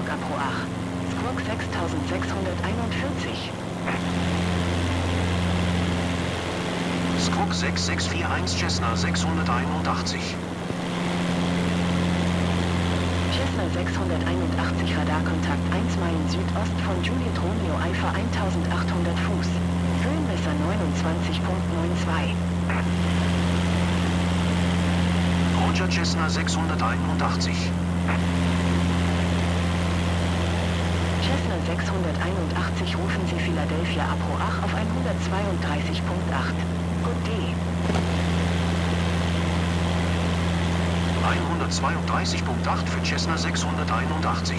Rock Aproach. Squawk 6641. Squawk 6641 Cessna 681. Cessna 681 Radarkontakt 1 Meilen Südost von Juliet Romeo Alpha 1800 Fuß. Höhenmesser 29.92. Roger Cessna 681. Cessna 681 rufen Sie Philadelphia Aproach auf 132.8. Good day. 132.8 für Cessna 681.